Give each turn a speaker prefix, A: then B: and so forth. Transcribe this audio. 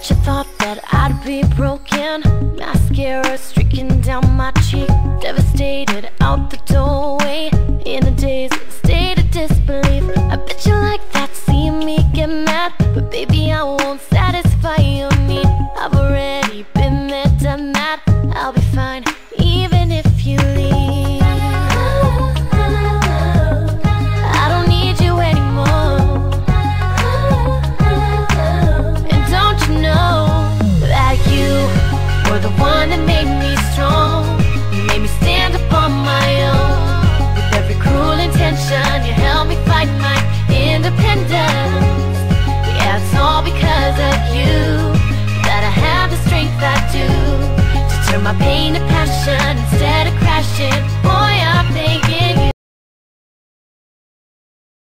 A: Bet you thought that I'd be broken. Mascara streaking down my cheek. Devastated out the doorway. In a dazed state of disbelief. I bet you like that, seeing me get mad. But baby I won't satisfy your need. I've already independence. Yeah, it's all because of you That I have the strength I do To turn my pain to crying